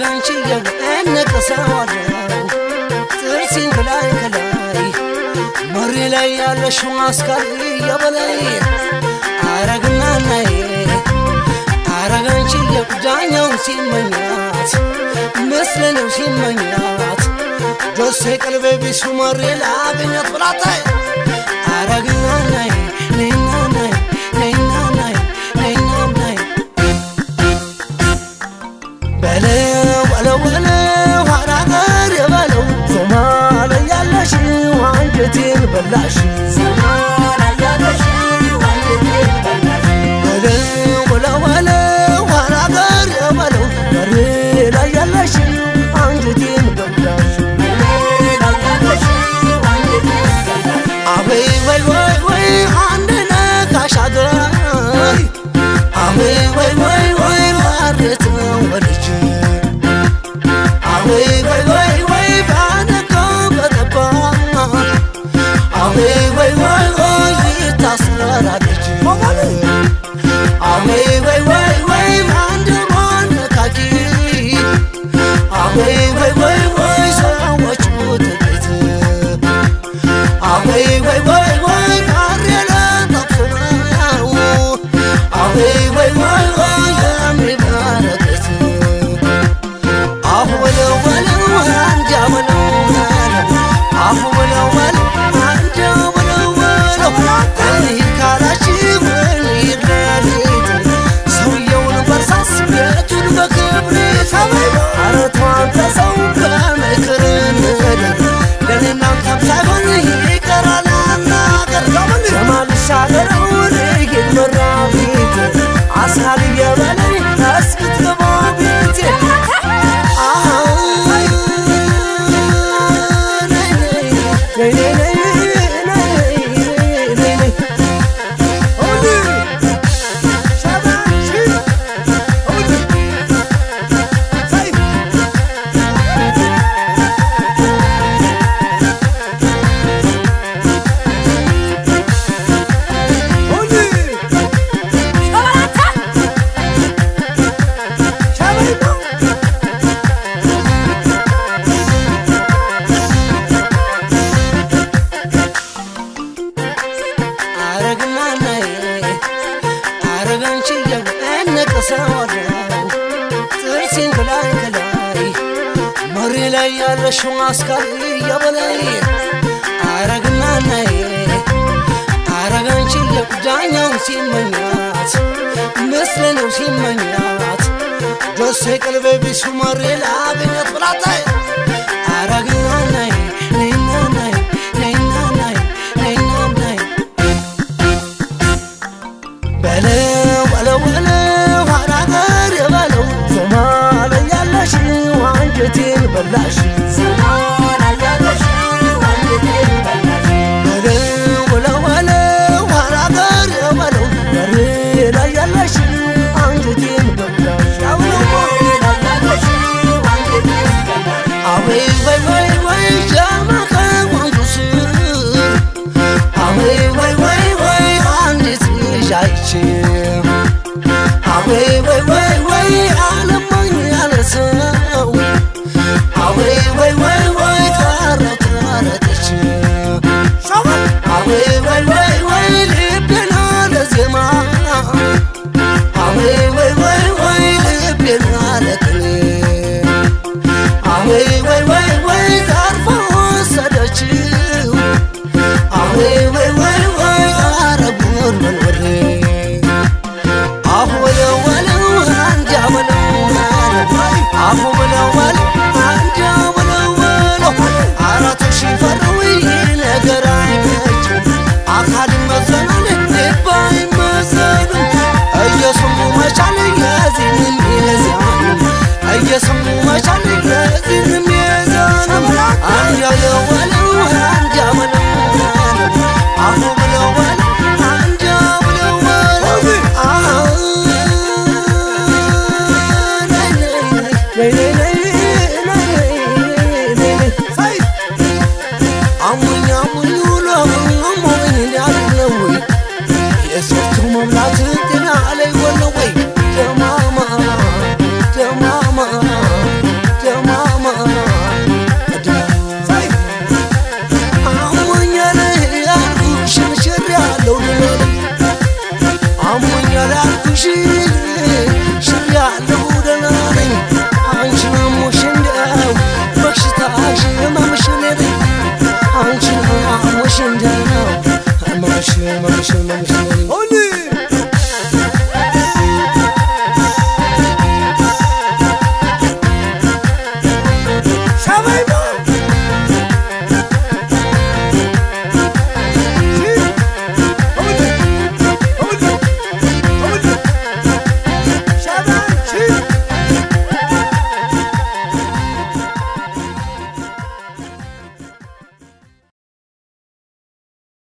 ላንቺ የምንቀሳዋለው ጥርሴን ከላይ ከላይ መሪ ላይ ያለሽው አስካሪ የበላይ አረግና ናይ አረጋንቺ የጉዳኛውን ሲመኛት ምስልንም ሲመኛት ደሴ ቀልቤ ቢሱ መሪ ላገኛት ብላታይ አረግና ናይ ነይና ናይ بلاشي ሰዋለው ጥርሴን ከላይ ከላይ መሬ ላይ ያለሽው አስካሪ እያበላይ አረግና ሲመኛት ምስል ነው በለው 那是一 home not to